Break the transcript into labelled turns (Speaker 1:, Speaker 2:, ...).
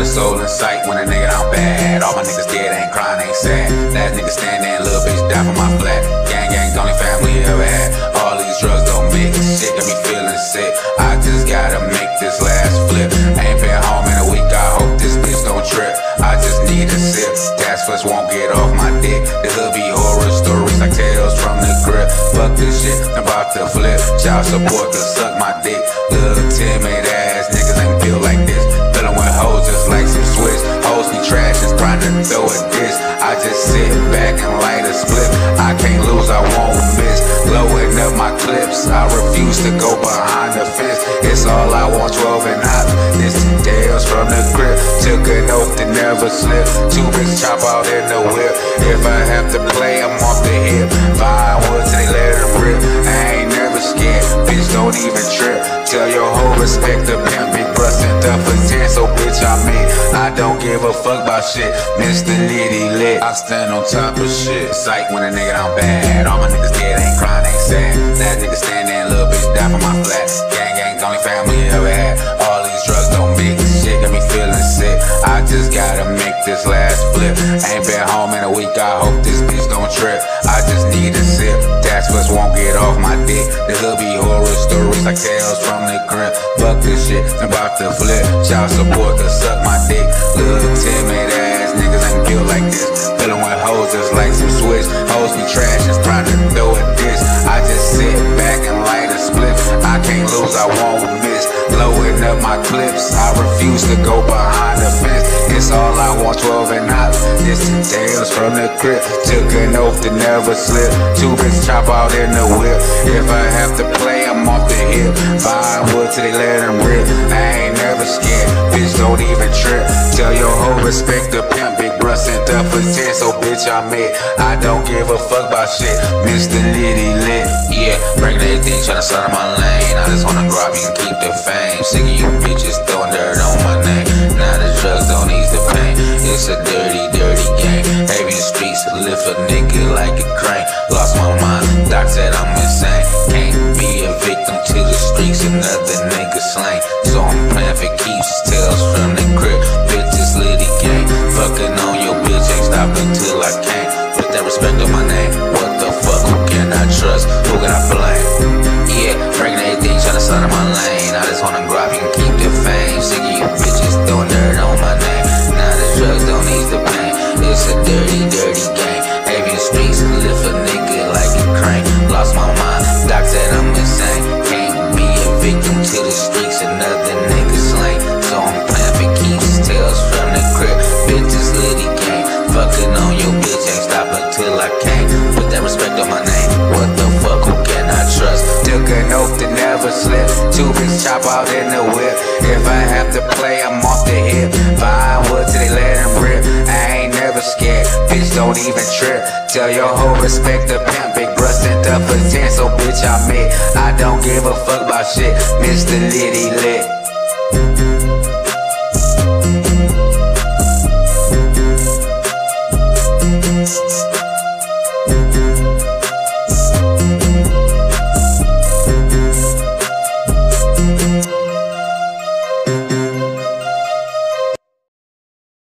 Speaker 1: Not a soul in sight when a nigga down bad. All my niggas dead, ain't crying, ain't sad. Last nigga standing, little bitch die for my flat. Gang, gang, only family ever had. All these drugs don't mix. Shit got me feeling sick. I just gotta make this last flip. Ain't been home in a week, I hope this bitch don't trip. I just need a sip. Task force won't get off my dick. Hood be horror stories like tales from the Crip. Fuck this shit, I'm about to flip. Child support to suck my dick. Little timid ass niggas to go behind the fence. It's all I want, 12 and hot. This tales from the Crip. Took an oath to never slip. Two bits chop out in the whip. If I have to play, I'm off the hip. Fine wood till they let it rip. I ain't never scared, bitch, don't even trip. Tell your whole respect the pimp, so bitch, I mean, I don't give a fuck about shit. Mr. Litty lit, I stand on top of shit. Psych when a nigga down bad. All my niggas dead, ain't crying, ain't sad. That nigga standing, little bitch die for my flat. Gang, gang, only family ever had. All these drugs don't mix. Shit got me feeling sick. I just gotta make this last flip. Ain't been home in a week, I hope this bitch don't trip. I just need a sip. Task force won't get off my dick. The hood be horror stories like tales from the Crip. Fuck this shit, I'm about to flip. Child support to suck my dick. Little timid ass niggas ain't built like this. Filling with hoes just like some switch. Hoes be trash, just trying to throw a diss. I just sit back and light a split. I can't lose, I won't miss. Blowing up my clips, I refuse to go behind from the Crip. Took an oath to never slip. Two bits chop out in the whip. If I have to play, I'm off the hip. Fine wood till they let them rip. I ain't never scared, bitch, don't even trip. Tell your whole respect the pimp, big bruh sent up for 10, so bitch, I made. I don't give a fuck about shit. Mr. Litty lit. Yeah, breaking everything, tryna start on my lane. I just wanna grab you and keep the fame. Sick of you bitches throwing dirt on my name. Now the drugs don't ease the pain. It's a dirty, dirty like a crane. Lost my mind, doc said I'm insane. Can't be a victim to the streets, another nigga slain. Two bits chop out in the whip. If I have to play, I'm off the hip. Fine wood till they let him rip. I ain't never scared, bitch, don't even trip. Tell your whole respect the pimp, big bruh sent up for 10, so bitch, I made. I don't give a fuck about shit, Mr. Litty Lit.